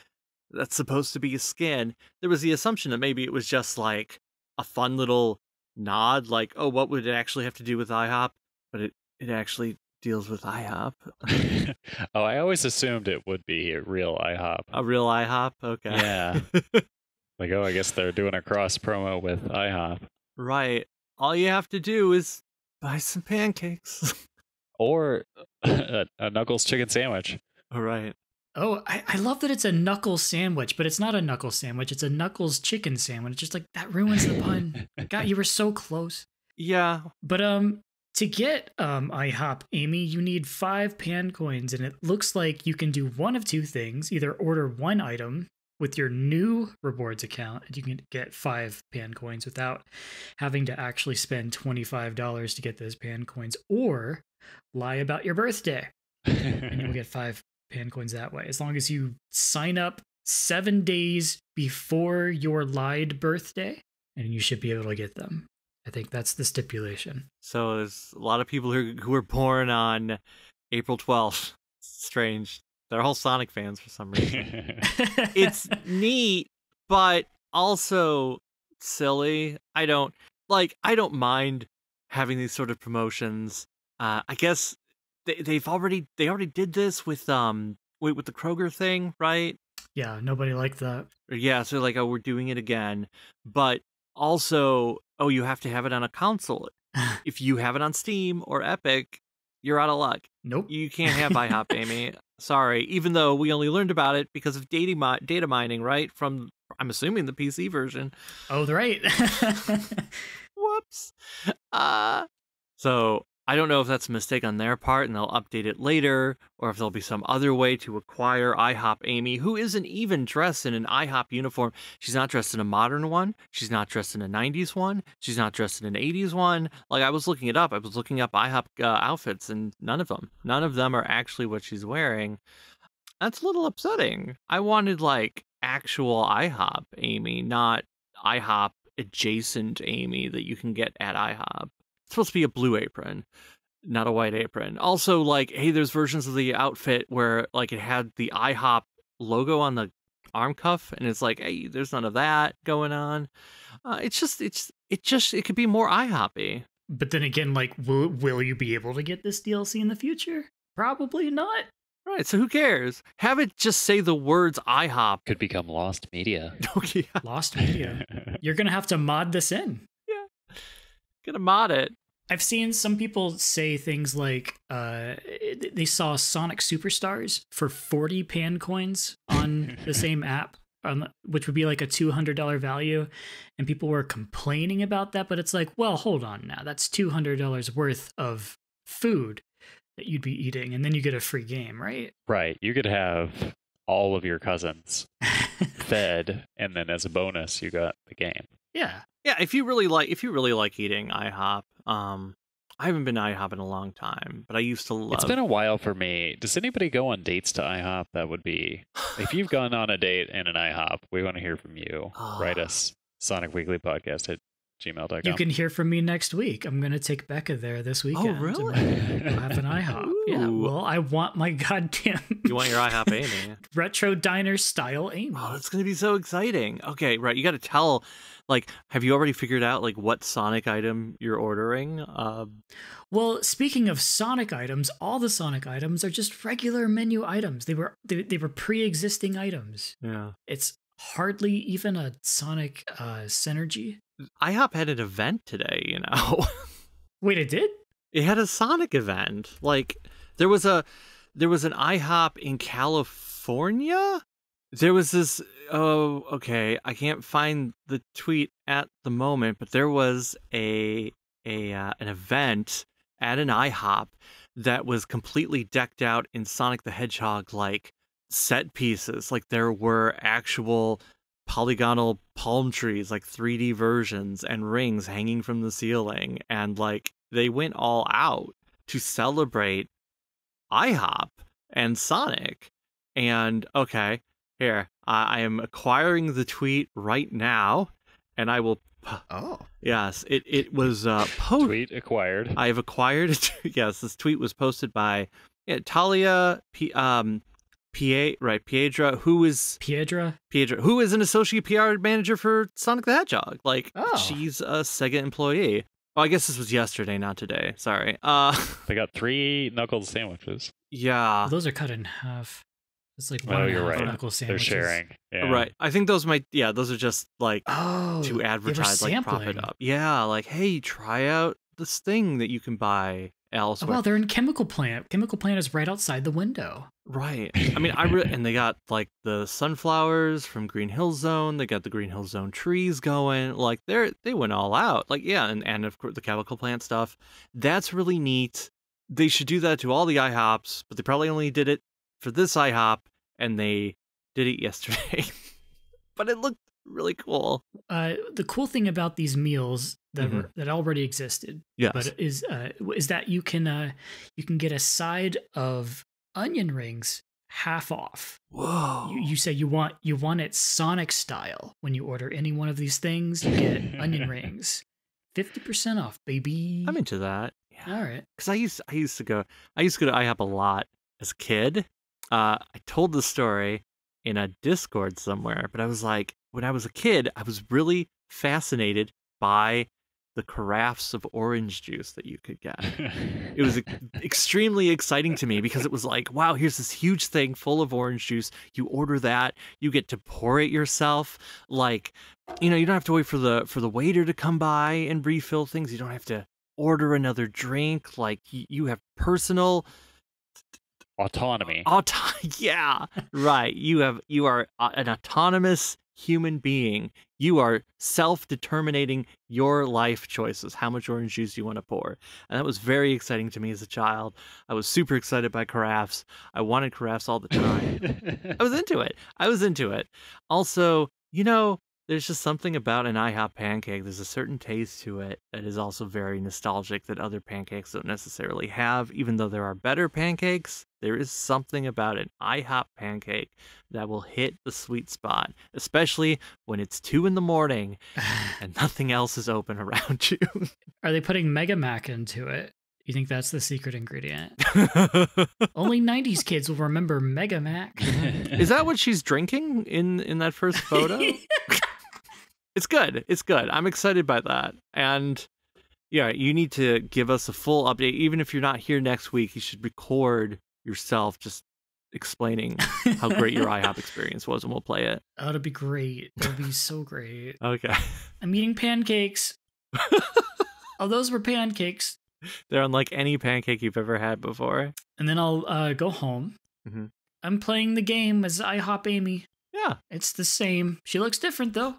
that's supposed to be a skin. There was the assumption that maybe it was just like a fun little nod, like, oh, what would it actually have to do with IHOP? But it, it actually deals with IHOP. [LAUGHS] oh, I always assumed it would be a real IHOP. A real IHOP? Okay. Yeah. [LAUGHS] Like, oh, I guess they're doing a cross promo with IHOP. Right. All you have to do is buy some pancakes. [LAUGHS] Or [LAUGHS] a, a Knuckles chicken sandwich. All right. Oh, I, I love that it's a knuckles sandwich, but it's not a knuckles sandwich. It's a knuckles chicken sandwich. It's Just like that ruins the pun. [LAUGHS] God, you were so close. Yeah. But um, to get um IHOP Amy, you need five pan coins, and it looks like you can do one of two things: either order one item with your new rewards account, you can get five pan coins without having to actually spend twenty five dollars to get those pan coins, or lie about your birthday, and you'll [LAUGHS] get five pan coins that way. As long as you sign up seven days before your lied birthday, and you should be able to get them. I think that's the stipulation. So there's a lot of people who who were born on April 12th. Strange. They're all Sonic fans for some reason. [LAUGHS] it's [LAUGHS] neat, but also silly. I don't like. I don't mind having these sort of promotions. Uh, I guess they they've already they already did this with um with, with the Kroger thing, right? yeah, nobody liked that. Yeah, so like, oh, we're doing it again, but also, oh, you have to have it on a console. [LAUGHS] if you have it on Steam or Epic, you're out of luck. Nope. You can't have IHOP, Amy. Sorry. Even though we only learned about it because of data mi- data mining, right? From I'm assuming the PC version. Oh, right. [LAUGHS] Whoops. Uh so I don't know if that's a mistake on their part and they'll update it later, or if there'll be some other way to acquire IHOP Amy, who isn't even dressed in an IHOP uniform. She's not dressed in a modern one. She's not dressed in a 90s one. She's not dressed in an 80s one. Like, I was looking it up. I was looking up IHOP uh, outfits, and none of them, none of them are actually what she's wearing. That's a little upsetting. I wanted, like, actual IHOP Amy, not IHOP adjacent Amy that you can get at IHOP. It's supposed to be a blue apron, not a white apron. Also, like, hey, there's versions of the outfit where like it had the IHOP logo on the arm cuff, and it's like, hey, there's none of that going on. Uh, it's just, it's, it just, it could be more IHOPy. But then again, like, will will you be able to get this DLC in the future? Probably not. Right. So who cares? Have it just say the words IHOP. Could become lost media. [LAUGHS] Okay. Lost media. [LAUGHS] You're gonna have to mod this in. Gonna mod it. I've seen some people say things like uh, they saw Sonic Superstars for 40 PanCoins on the [LAUGHS] same app, on the, which would be like a $200 value. And people were complaining about that. But it's like, well, hold on now. That's $200 worth of food that you'd be eating. And then you get a free game, right? right. You could have all of your cousins [LAUGHS] fed, and then as a bonus, you got the game. yeah. Yeah, if you really like if you really like eating IHOP, um I haven't been to IHOP in a long time, but I used to love It's been a while for me. Does anybody go on dates to IHOP? That would be if you've [SIGHS] gone on a date in an IHOP, we want to hear from you. Write us Sonic Weekly Podcast at gmail.com. You can hear from me next week. I'm going to take Becca there this weekend. and really? We'll have an IHOP. Yeah. Well, I want my goddamn you want your IHOP Amy. [LAUGHS] retro diner style Amy. Oh, that's gonna be so exciting. Okay, right. You gotta tell like have you already figured out like what Sonic item you're ordering? Um Well, speaking of Sonic items, all the Sonic items are just regular menu items. They were they, they were pre-existing items. yeah. It's hardly even a Sonic uh synergy. IHOP had an event today, you know. [LAUGHS] Wait, it did? it had a Sonic event. Like there was a there was an IHOP in California. There was this oh okay, I can't find the tweet at the moment, but there was a a uh, an event at an IHOP that was completely decked out in Sonic the Hedgehog like set pieces. Like there were actual polygonal palm trees, like 3D versions, and rings hanging from the ceiling. And like they went all out to celebrate IHOP and Sonic. And okay, here, I I am acquiring the tweet right now, and I will. Oh. Yes, it, it was uh, [LAUGHS] posted. Tweet acquired. I have acquired it. [LAUGHS] yes, this tweet was posted by yeah, Talia P, um, Pie, right, Piedra, who is Piedra? Piedra, who is an associate PR manager for Sonic the Hedgehog. Like, Oh. she's a Sega employee. Oh, I guess this was yesterday, not today. Sorry. Uh, [LAUGHS] They got three knuckles sandwiches. yeah. Those are cut in half. It's like one Oh, and you're half right. knuckle They're sandwiches. sharing. Yeah. Right. I think those might, yeah, those are just like Oh, to advertise, like prop it up. Yeah, like, hey, try out this thing that you can buy Oh, elsewhere. wow, they're in Chemical Plant. Chemical Plant is right outside the window. Right. [LAUGHS] I mean, I re- and they got like the sunflowers from Green Hill Zone. They got the Green Hill Zone trees going. Like they're they went all out. Like yeah, and and of course the chemical plant stuff. That's really neat. They should do that to all the IHOPs, but they probably only did it for this IHOP, and they did it [LAUGHS] yesterday. but it looked really cool. Uh, the cool thing about these meals that Mhm. were, that already existed, Yes. but is uh, is that you can uh, you can get a side of onion rings half off. Whoa. You, you say you want you want it Sonic style. When you order any one of these things, you get onion [LAUGHS] rings, fifty percent off, baby. I'm into that. Yeah. All right. because I used I used to go I used to go to IHOP a lot as a kid. Uh, I told the story in a Discord somewhere, but I was like, when I was a kid, I was really fascinated by the carafes of orange juice that you could get. It was [LAUGHS] extremely exciting to me because it was like, wow, here's this huge thing full of orange juice. You order that, you get to pour it yourself. Like, you know, you don't have to wait for the for the waiter to come by and refill things. You don't have to order another drink. Like, you have personal Autonomy. auto. [LAUGHS] yeah, right. You have you are uh, an autonomous human being. You are self determining your life choices, how much orange juice you want to pour. And that was very exciting to me as a child. I was super excited by carafes. I wanted carafes all the time. I was into it. I was into it. Also, you know, there's just something about an IHOP pancake. There's a certain taste to it that is also very nostalgic that other pancakes don't necessarily have. Even though there are better pancakes, there is something about an IHOP pancake that will hit the sweet spot, especially when it's two in the morning [LAUGHS] and nothing else is open [LAUGHS] around you. Are they putting Mega Mac into it? You think that's the secret ingredient? [LAUGHS] Only 90s kids will remember Mega Mac. is that what she's drinking in in that first photo? It's good. It's good. I'm excited by that. And yeah, you need to give us a full update. Even if you're not here next week, you should record yourself just explaining how great your [LAUGHS] IHOP experience was, and we'll play it. Oh, that'd be great. It'd be [LAUGHS] so great. Okay. I'm eating pancakes. [LAUGHS] oh, those were pancakes. They're unlike any pancake you've ever had before. And then I'll uh, go home. Mhm. I'm playing the game as IHOP Amy. Yeah. It's the same. She looks different though.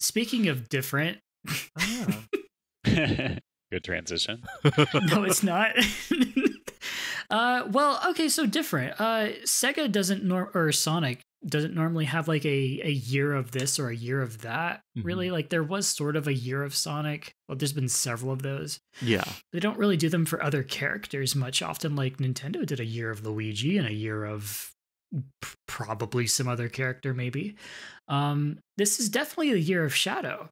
Speaking of different, Oh, [LAUGHS] [LAUGHS] Good transition. [LAUGHS] no, it's not. uh, well, okay, so different. Uh, Sega doesn't nor or Sonic doesn't normally have like a a year of this or a year of that. Really, like there was sort of a year of Sonic. Well, there's been several of those. yeah. They don't really do them for other characters much. Often, like Nintendo did a year of Luigi and a year of probably some other character, maybe. Um, this is definitely the year of Shadow.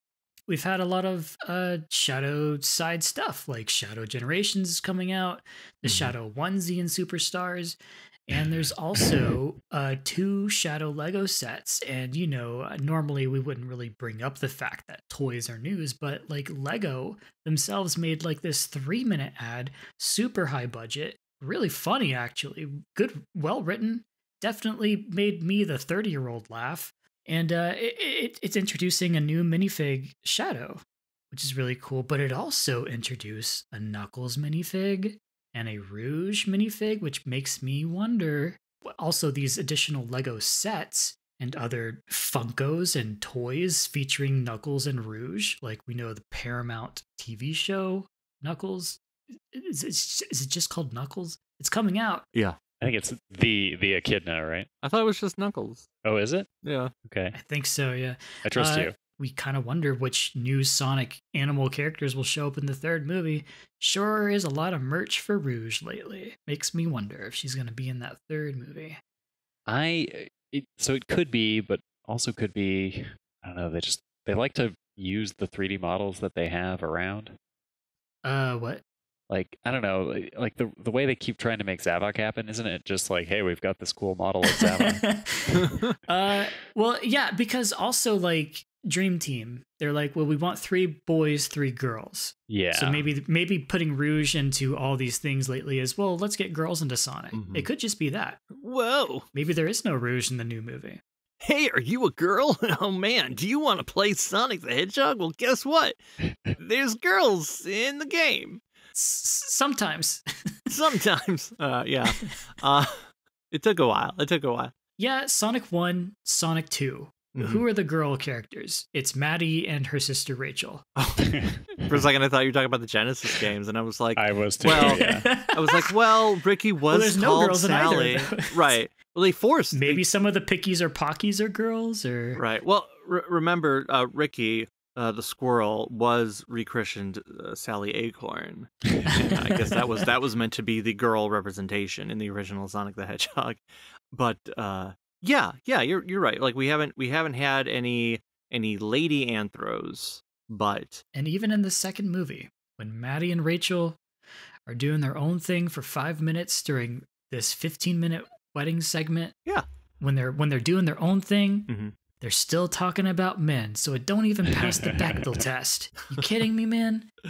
We've had a lot of uh, Shadow side stuff, like Shadow Generations is coming out, the Mhm. Shadow onesie and Superstars, and there's [LAUGHS] also uh, two Shadow Lego sets. And you know, uh, normally we wouldn't really bring up the fact that toys are news, but like Lego themselves made like this three minute ad, super high budget, really funny actually, good, well written. Definitely made me, the 30 year old, laugh. And uh, it, it, it's introducing a new minifig Shadow, which is really cool. But it also introduced a Knuckles minifig and a Rouge minifig, which makes me wonder. Also, these additional Lego sets and other Funkos and toys featuring Knuckles and Rouge, like we know the Paramount TV show Knuckles. Is, is, is it just called Knuckles? It's coming out. Yeah. I think it's the the Echidna, right? I thought it was just Knuckles. Oh, is it? Yeah. Okay, I think so, yeah. I trust Uh, you. We kind of wonder which new Sonic animal characters will show up in the third movie. Sure is a lot of merch for Rouge lately. Makes me wonder if she's going to be in that third movie. I it, so it could be, but also could be. I don't know. They just they like to use the 3D models that they have around. Uh, what? Like I don't know, like- like the the way they keep trying to make Zavok happen, isn't it? Just like, hey, we've got this cool model of Zavok. [LAUGHS] [LAUGHS] uh, well, yeah, because also like Dream Team, they're like, well, we want three boys, three girls. yeah. So maybe maybe putting Rouge into all these things lately is well, let's get girls into Sonic. Mhm. It could just be that. Whoa. Maybe there is no Rouge in the new movie. Hey, are you a girl? [LAUGHS] Oh man, do you want to play Sonic the Hedgehog? Well, guess what? There's girls in the game. S- sometimes. [LAUGHS] Sometimes. [LAUGHS] Uh, yeah. [LAUGHS] Uh, it took a while. It took a while. yeah, Sonic 1, Sonic 2. Mhm. Who are the girl characters? It's Maddie and her sister Rachel. For a second, I thought you were talking about the Genesis games, and I was like, I was too. Well, yeah. I was like, well, Ricky was Well, there's no called girls in either Sally, right? Well, they forced Maybe some of the pickies or pockies are girls, or Right. Well, re- remember, uh, Ricky, uh, the squirrel, was rechristened uh, Sally Acorn. I guess that was [LAUGHS] that was meant to be the girl representation in the original Sonic the Hedgehog. [LAUGHS] But uh, yeah, yeah, you're you're right. Like we haven't we haven't had any any lady anthros, but and even in the second movie, when Maddie and Rachel are doing their own thing for five minutes during this 15 minute wedding segment. Yeah. When they're when they're doing their own thing, Mhm. They're still talking about men, so it don't even pass the Bechdel [LAUGHS] test. You kidding me, man? [LAUGHS]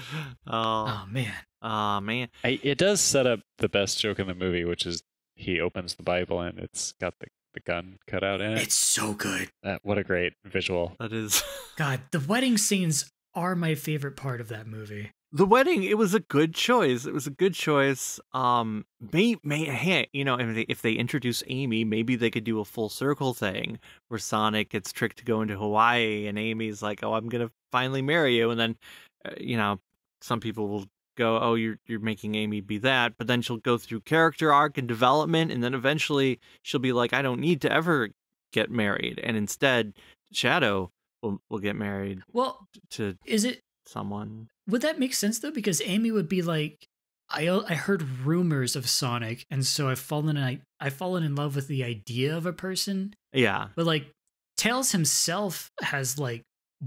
oh, Oh man. oh man, I, it does set up the best joke in the movie, which is he opens the Bible and it's got the, the gun cut out in it. It's so good. That, what a great visual. that is [LAUGHS] God, the wedding scenes are my favorite part of that movie. The wedding it was a good choice it was a good choice um may may hey, you know if they, if they introduce amy maybe they could do a full circle thing where sonic gets tricked to go into hawaii and amy's like oh i'm gonna finally marry you and then uh, you know some people will go oh you're you're making amy be that but then she'll go through character arc and development and then eventually she'll be like i don't need to ever get married and instead shadow will, will get married Well, to is it someone would that make sense though? Because Amy would be like, I I heard rumors of Sonic, and so I've fallen in I I've fallen in love with the idea of a person. yeah But like Tails himself has like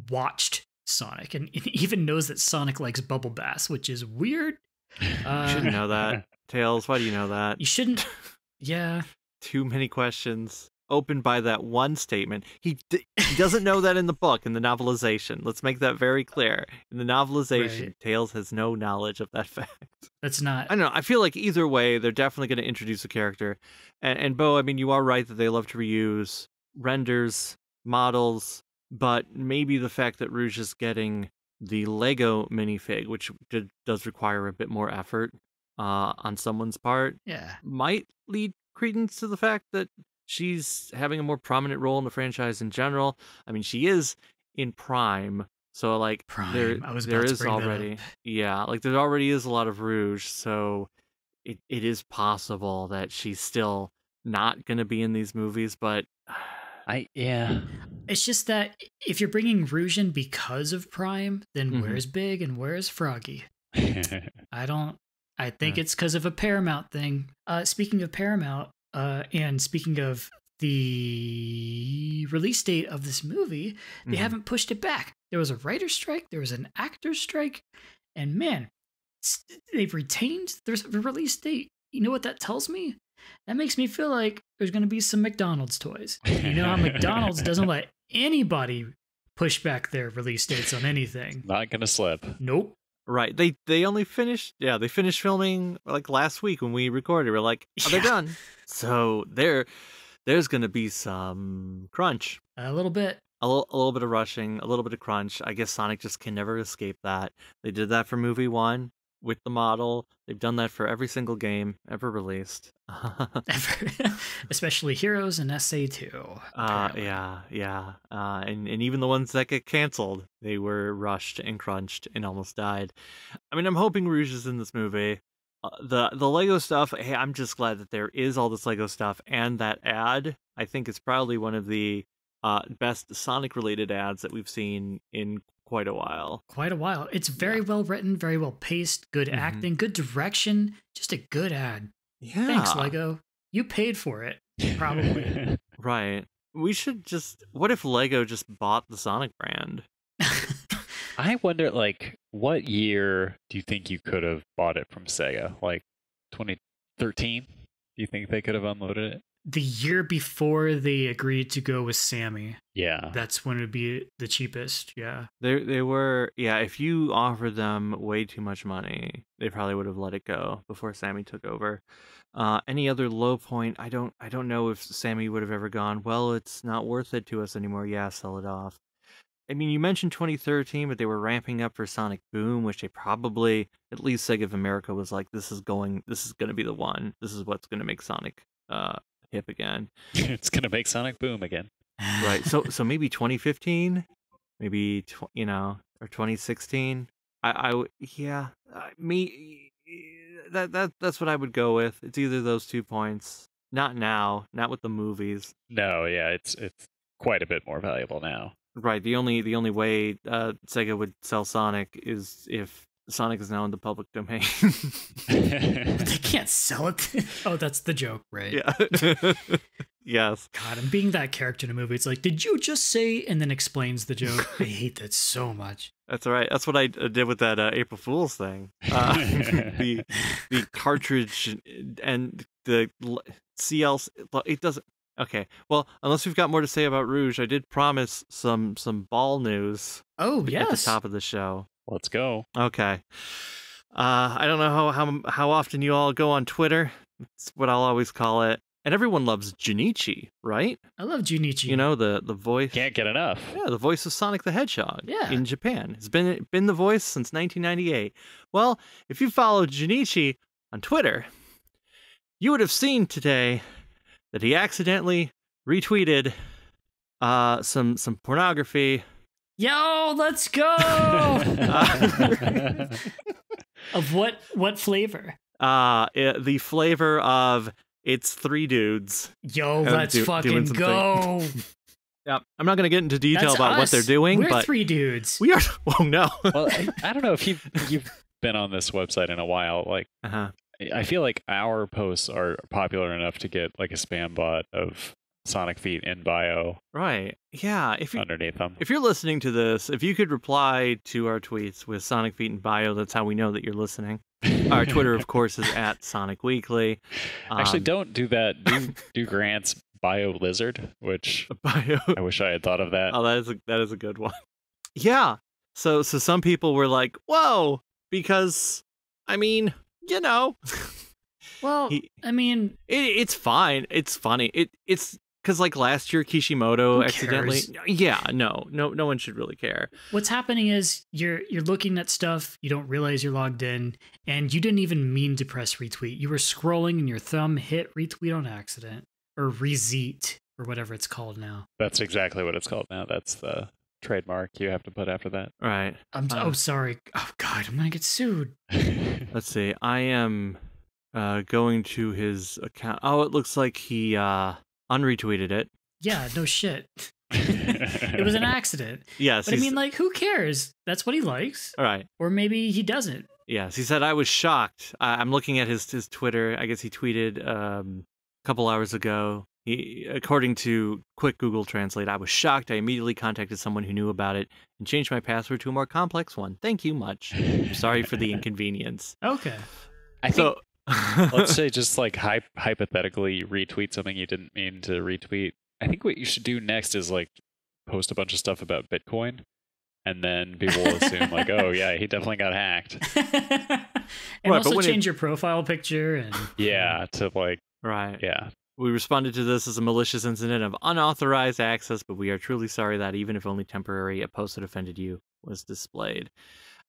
watched Sonic and [LAUGHS] even knows that Sonic likes bubble baths, which is weird. You Uh, should know that. [LAUGHS] Tails, why do you know that? You shouldn't. [LAUGHS] Yeah, Too many questions. Opened by that one statement. He, d- he doesn't know that in the book, in the novelization. Let's make that very clear. In the novelization, Right. Tails has no knowledge of that [LAUGHS] fact. that's not. I don't know. I feel like either way, they're definitely going to introduce a character. And, and Bo, I mean, you are right that they love to reuse renders, models, but maybe the fact that Rouge is getting the Lego minifig, which did, does require a bit more effort uh, on someone's part, Yeah, might lead credence to the fact that she's having a more prominent role in the franchise in general. I mean, she is in Prime, so like there, Prime. I was there about to is bring that already yeah, like there already is a lot of Rouge, so it, it is possible that she's still not going to be in these movies, but I yeah. it's just that if you're bringing Rouge in because of Prime, then Mhm. where's Big and where's Froggy? [LAUGHS] I don't. I think Yeah. it's because of a Paramount thing. Uh, speaking of Paramount, uh, and speaking of the release date of this movie, they Mhm. haven't pushed it back. There was a writer's strike, there was an actor's strike, and man, they've retained their release date. You know what that tells me? That makes me feel like there's going to be some McDonald's toys. You know how McDonald's doesn't [LAUGHS] let anybody push back their release dates on anything. Not gonna slip. Nope. Right, they they only finished yeah, they finished filming like last week when we recorded. We're like, [LAUGHS] oh, they're Yeah. done. So there there's going to be some crunch. A little bit. a little, a little bit of rushing, a little bit of crunch. I guess Sonic just can never escape that. They did that for movie one with the model. They've done that for every single game ever released. [LAUGHS] uh, [LAUGHS] especially Heroes and SA2. apparently. yeah, yeah, uh, and and even the ones that get canceled, they were rushed and crunched and almost died. I mean, I'm hoping Rouge is in this movie. Uh, the the Lego stuff. Hey, I'm just glad that there is all this Lego stuff and that ad. I think it's probably one of the uh, best Sonic related ads that we've seen in quite a while. Quite a while. It's very well written, very well paced, good Mhm. acting, good direction, just a good ad. Yeah. Thanks, Lego. You paid for it. Probably. [LAUGHS] Right. We should just. What if Lego just bought the Sonic brand? [LAUGHS] I wonder, like, what year do you think you could have bought it from Sega? Like 2013? Do you think they could have unloaded it? The year before they agreed to go with Sammy, Yeah. that's when it would be the cheapest. Yeah. They they were yeah. If you offered them way too much money, they probably would have let it go before Sammy took over. Uh, any other low point? I don't I don't know if Sammy would have ever gone. Well, it's not worth it to us anymore. Yeah, sell it off. I mean, you mentioned 2013, but they were ramping up for Sonic Boom, which they probably at least Sega of America was like, this is going, this is going to be the one. This is what's going to make Sonic uh hip again. [LAUGHS] it's gonna make Sonic boom again. right so [LAUGHS] so maybe 2015 maybe tw- you know or 2016 I I yeah uh, me that that that's what i would go with it's either those two points not now not with the movies No, yeah, it's it's quite a bit more valuable now. right the only the only way uh sega would sell sonic is if sonic is now in the public domain [LAUGHS] [LAUGHS] they can't sell it. [LAUGHS] oh, that's the joke, right? yeah yes God, I'm being that character in a movie, it's like, did you just say? And then explains the joke. I hate that so much. That's all right. That's what I uh, did with that uh, April Fool's thing. Uh, the the cartridge and the l- CL. It doesn't. Okay. Well, unless we've got more to say about Rouge, I did promise some some ball news Oh, yes. at the top of the show. Let's go. Okay. Uh, I don't know how how how often you all go on Twitter. It's what I'll always call it. and everyone loves Junichi, right? I love Junichi. You know the the voice. Can't get enough. Yeah, the voice of Sonic the Hedgehog Yeah. in Japan. It's been been the voice since 1998. Well, if you follow Junichi on Twitter, you would have seen today that he accidentally retweeted uh, some some pornography. Yo, let's go. [LAUGHS] of what what flavor? Uh, i- the flavor of it's three dudes. Yo, let's do- fucking go. [LAUGHS] Yeah, I'm not going to get into detail That's about what they're doing, We're but three dudes. we are. [LAUGHS] Oh no. well, I, I don't know if you've you've been on this website in a while. Like, uh-huh. I- I feel like our posts are popular enough to get like a spam bot of Sonic Feet in bio Right. Yeah. If you underneath them. If you're listening to this, if you could reply to our tweets with Sonic Feet in Bio, that's how we know that you're listening. Our Twitter, of [LAUGHS] course, is at Sonic Weekly. Actually, Um, don't do that. Do [LAUGHS] do Grant's bio lizard, which Bio. I wish I had thought of that. Oh, that is a, that is a good one. Yeah. So so some people were like, "Whoa," because I mean, you know, well, he, I mean, it, it's fine. It's funny. It it's because like last year Kishimoto Who accidentally. cares? Yeah. No. No. No one should really care. what's happening is you're you're looking at stuff, you don't realize you're logged in, and you didn't even mean to press retweet. You were scrolling and your thumb hit retweet on accident. Or rezeet, or whatever it's called now. That's exactly what it's called now. That's the trademark you have to put after that. Right. I'm Uh. oh sorry. Oh god, I'm gonna get sued. [LAUGHS] Let's see. I am uh, going to his account. Oh, it looks like he uh, unretweeted it. Yeah, no shit. [LAUGHS] it was an accident. Yes. But I mean, like, who cares? That's what he likes. all right. Or maybe he doesn't. Yes, he said I was shocked. I- I'm looking at his his Twitter. I guess he tweeted um, a couple hours ago. He, according to quick Google Translate, I was shocked. I immediately contacted someone who knew about it and changed my password to a more complex one. Thank you much. Sorry for the [LAUGHS] inconvenience. Okay. I think So let's [LAUGHS] say just like hy- hypothetically you retweet something you didn't mean to retweet. I think what you should do next is like post a bunch of stuff about Bitcoin, and then people will assume like, oh yeah, he definitely got hacked. [LAUGHS] and but also when it- change your profile picture and [LAUGHS] Yeah, to like right. yeah. We responded to this as a malicious incident of unauthorized access, but we are truly sorry that even if only temporary, a post that offended you was displayed.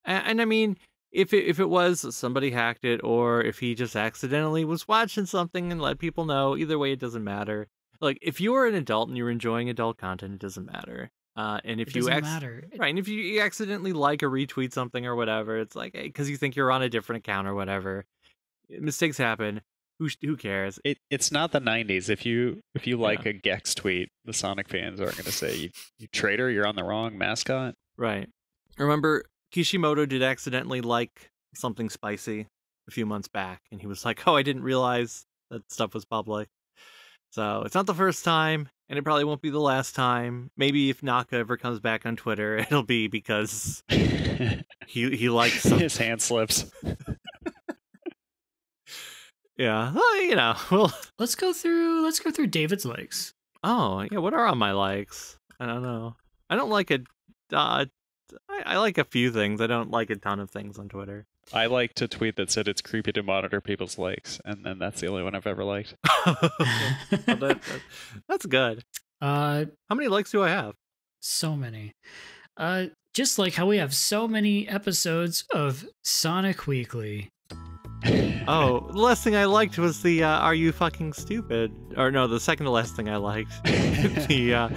And, and I mean, if it, if it was somebody hacked it, or if he just accidentally was watching something and let people know, either way, it doesn't matter. Like if you are an adult and you're enjoying adult content, it doesn't matter. Uh, and if it you ac- matter. right, and if you, you accidentally like or retweet something or whatever, it's like because you think you're on a different account or whatever. Mistakes happen. Who sh- who cares? It it's not the '90s. If you if you like a Gex tweet, the Sonic fans aren't going to say you you traitor. You're on the wrong mascot. Right. Remember, Kishimoto did accidentally like something spicy a few months back, and he was like, "Oh, I didn't realize that stuff was public." So it's not the first time, and it probably won't be the last time. Maybe if Naka ever comes back on Twitter, [LAUGHS] it'll be because [LAUGHS] he he likes some. His hand slips. [LAUGHS] yeah, well, you know. Well, Let's go through. Let's go through David's likes. oh yeah. What are on my likes? I don't know. I don't like a. Uh, I, I like a few things. I don't like a ton of things on Twitter. I liked a tweet that said it's creepy to monitor people's likes, and then that's the only one I've ever liked. [LAUGHS] Well, that- that- that's good. [LAUGHS] uh, How many likes do I have? so many. Uh, just like how we have so many episodes of Sonic Weekly. Oh, [LAUGHS] the last thing I liked was the uh, "Are you fucking stupid?" Or no, the second to last thing I liked. [LAUGHS] the uh,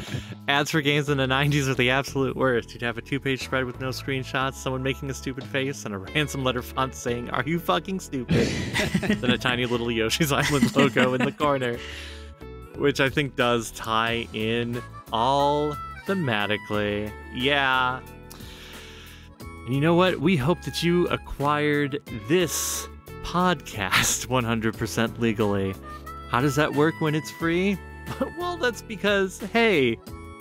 ads for games in the '90s are the absolute worst. You'd have a two-page spread with no screenshots, someone making a stupid face, and a ransom letter font saying "Are you fucking stupid?" [LAUGHS] then a tiny little Yoshi's Island logo in the corner, which I think does tie in all thematically. Yeah. And you know what? We hope that you acquired this podcast [LAUGHS] 100% legally. How does that work when it's free? [LAUGHS] well, that's because, hey,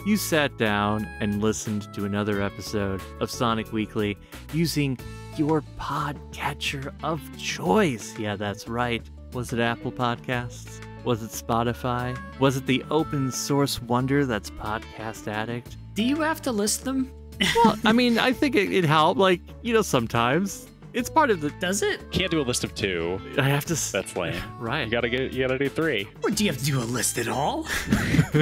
you sat down and listened to another episode of Sonic Weekly using your podcatcher of choice. Yeah, that's right. Was it Apple Podcasts? Was it Spotify? Was it the open source wonder that's Podcast Addict? Do you have to list them? Well, I mean, I think it, it helped. Like, you know, sometimes It's part of the. Does it? Can't do a list of two. I have to. s- That's lame. [LAUGHS] right. You gotta get. You gotta do three. Or do you have to do a list at all? [LAUGHS]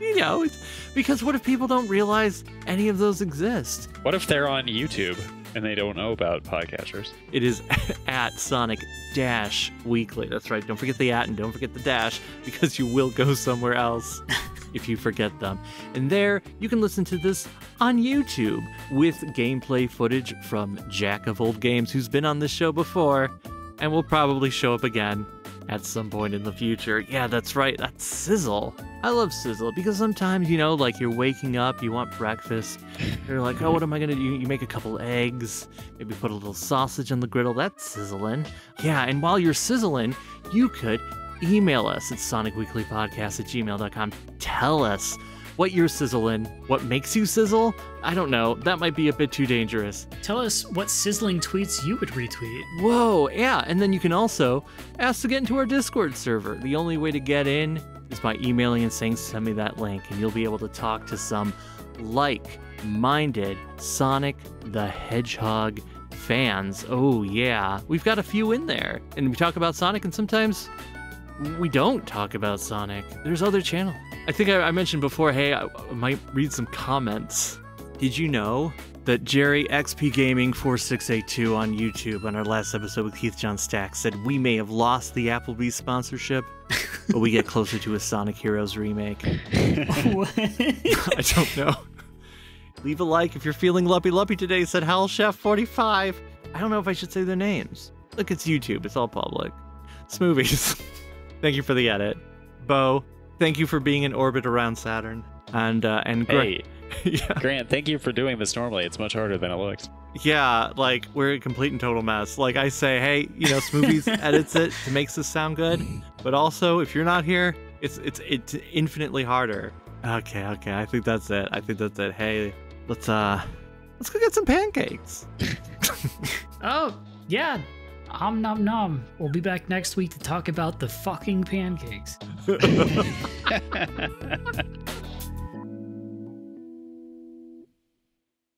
you know, it's, because what if people don't realize any of those exist? What if they're on YouTube and they don't know about podcatchers? It is [LAUGHS] at Sonic Dash Weekly. That's right. Don't forget the at and don't forget the dash because you will go somewhere else if you forget them. And there you can listen to this on YouTube with gameplay footage from Jack of Old Games, who's been on this show before and will probably show up again at some point in the future. Yeah, that's right. That's Sizzle. I love Sizzle because sometimes, you know, like you're waking up, you want breakfast. You're like, oh, what am I to do? You make a couple eggs, maybe put a little sausage on the griddle. That's sizzling. Yeah, and while you're sizzling, you could email us at sonicweeklypodcast at gmail.com. Tell us what you're sizzling, what makes you sizzle. I don't know. That might be a bit too dangerous. Tell us what sizzling tweets you would retweet. Whoa, yeah, and then you can also ask to get into our Discord server. The only way to get in is by emailing and saying, send me that link, and you'll be able to talk to some like minded Sonic the Hedgehog fans. Oh, yeah, we've got a few in there, and we talk about Sonic, and sometimes we don't talk about Sonic. There's other channels. I think I, I mentioned before, hey, I, I might read some comments. Did you know that Jerry XP Gaming 4682 on YouTube on our last episode with Keith John Stack said we may have lost the Applebee's sponsorship, but we get closer to a Sonic Heroes remake. [LAUGHS] [LAUGHS] I don't know. Leave a like if you're feeling luppy luppy today, said Hal Chef 45. I don't know if I should say their names. Look, it's YouTube, it's all public. Smoovies. [LAUGHS] thank you for the edit. Bo, thank you for being in orbit around Saturn. And uh and great. Hey, [LAUGHS] yeah. Grant, thank you for doing this normally. It's much harder than it looks. Yeah, like we're a complete and total mess. Like I say, hey, you know, Smoovies [LAUGHS] edits it to makes this sound good, but also if you're not here, it's it's it's infinitely harder. Okay, okay, I think that's it. I think that's it. Hey, let's uh, let's go get some pancakes. [LAUGHS] oh, yeah. Om nom nom. We'll be back next week to talk about the fucking pancakes. [LAUGHS] [LAUGHS]